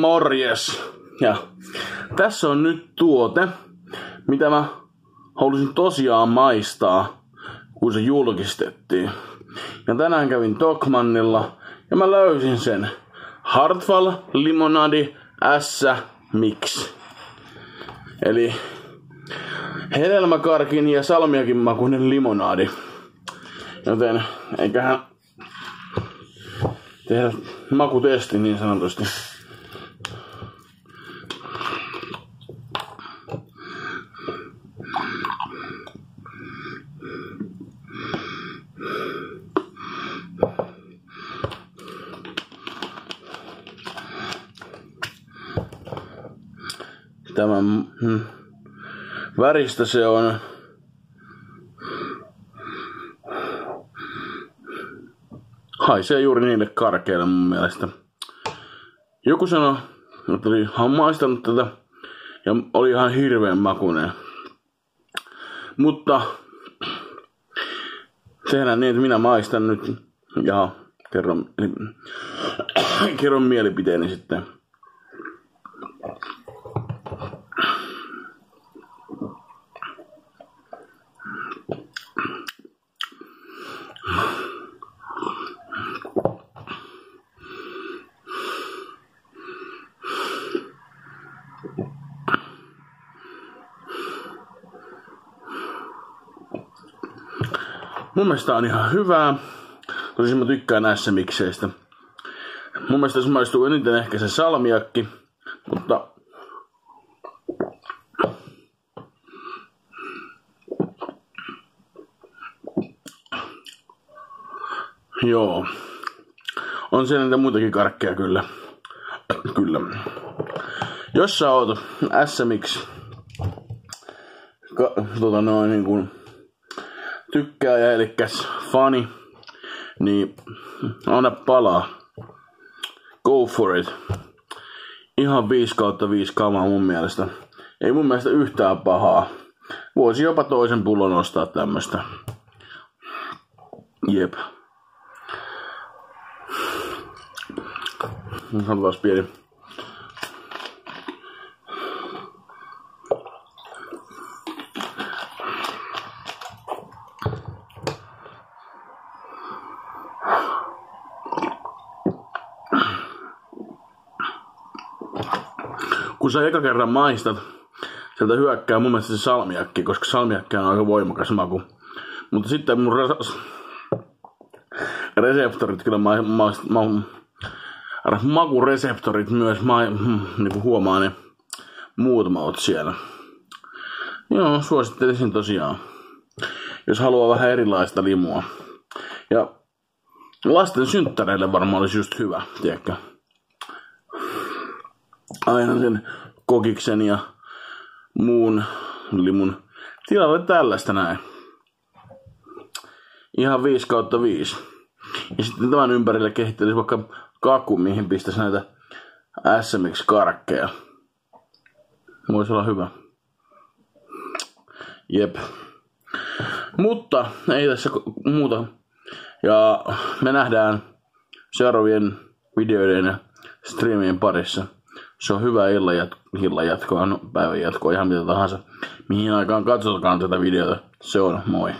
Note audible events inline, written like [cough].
Morjes. Ja tässä on nyt tuote, mitä mä halusin tosiaan maistaa, kun se julkistettiin. Ja tänään kävin Tokmannilla ja mä löysin sen. Hartwall Limonadi S Mix. Eli hedelmäkarkin ja salmiakin makuinen limonadi. Joten eiköhän tehdä makutesti niin sanotusti. Tämä mm, väristä se on haisee juuri niille karkeille mun mielestä. Joku sanoi, että oli maistanut tätä ja oli ihan hirveän makuinen. Mutta tehdään niin, että minä maistan nyt ja kerron, [coughs] kerron mielipiteeni sitten. Mun mielestä on ihan hyvää. Tosin mä tykkään näissä mikseistä. Mun mielestä se maistuu eniten ehkä se salmiakki, mutta Joo. On siellä niitä muitakin karkkeja kyllä. Kyllä. Jos sä oot SMX, ka, tota noin niin kuin tykkääjä, eli fani, niin anna palaa. Go for it. Ihan 5 kautta 5 kamaa mun mielestä. Ei mun mielestä yhtään pahaa. Voisi jopa toisen pullon ostaa tämmöstä. Jep. Halutaan pieni kun sä eka kerran maistat, sieltä hyökkää mun mielestä se salmiakki, koska salmiakki on aika voimakas maku. Mutta sitten mun res- reseptorit kyllä ma- ma- ma- makureseptorit myös ma- niin huomaa ne muut maut siellä. Joo, suosittelisin tosiaan, jos haluaa vähän erilaista limua. Ja lasten synttäreille varmaan olisi just hyvä, tiedätkö? Aina sen kokiksen ja muun limun tilalle tällaista näin. Ihan 5 kautta 5. Ja sitten tämän ympärille kehittelisi vaikka kaku, mihin pistäisi näitä SMX-karkkeja. Voisi olla hyvä. Jep. Mutta ei tässä muuta. Ja me nähdään seuraavien videoiden ja streamien parissa. Se on hyvä illan, jat- illan jatkoa, no, päivän jatkoa, ihan mitä tahansa. Mihin aikaan katsotaan tätä videota. Se on moi.